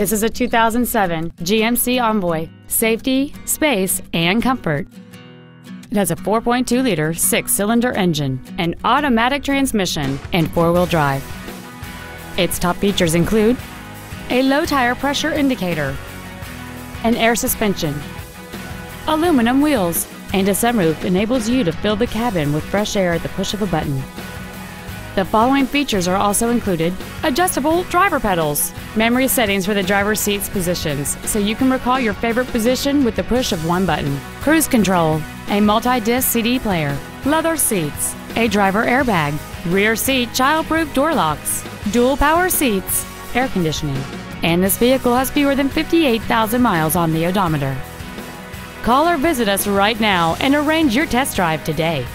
This is a 2007 GMC Envoy. Safety, space, and comfort. It has a 4.2-liter six-cylinder engine, an automatic transmission, and four-wheel drive. Its top features include a low tire pressure indicator, an air suspension, aluminum wheels, and a sunroof enables you to fill the cabin with fresh air at the push of a button. The following features are also included. Adjustable driver pedals, memory settings for the driver's seat's positions, so you can recall your favorite position with the push of one button, cruise control, a multi disc CD player, leather seats, a driver airbag, rear seat childproof door locks, dual power seats, air conditioning, and this vehicle has fewer than 58,000 miles on the odometer. Call or visit us right now and arrange your test drive today.